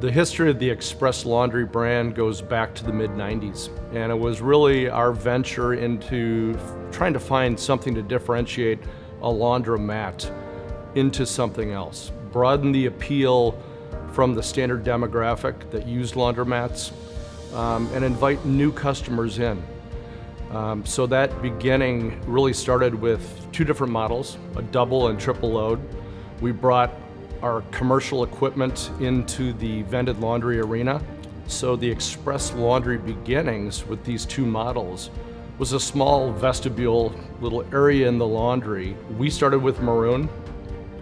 The history of the Express Laundry brand goes back to the mid 90s, and it was really our venture into trying to find something to differentiate a laundromat into something else, broaden the appeal from the standard demographic that used laundromats, um, and invite new customers in. Um, so that beginning really started with two different models, a double and triple load. We brought our commercial equipment into the vended laundry arena. So the express laundry beginnings with these two models was a small vestibule, little area in the laundry. We started with maroon.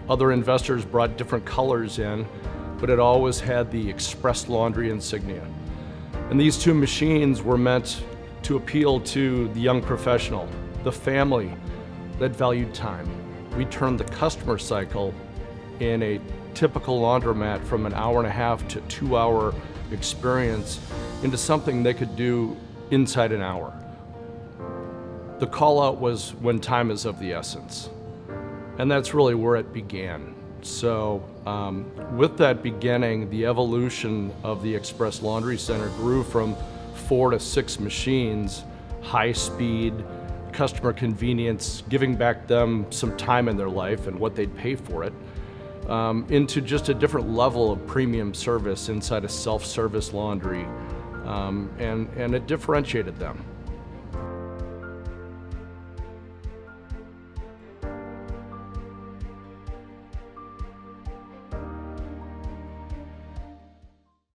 Other investors brought different colors in, but it always had the express laundry insignia. And these two machines were meant to appeal to the young professional, the family that valued time. We turned the customer cycle in a typical laundromat from an hour and a half to two hour experience into something they could do inside an hour. The call out was when time is of the essence. And that's really where it began. So, um, with that beginning, the evolution of the Express Laundry Center grew from four to six machines, high speed, customer convenience, giving back them some time in their life and what they'd pay for it, um, into just a different level of premium service inside a self-service laundry. Um, and, and it differentiated them.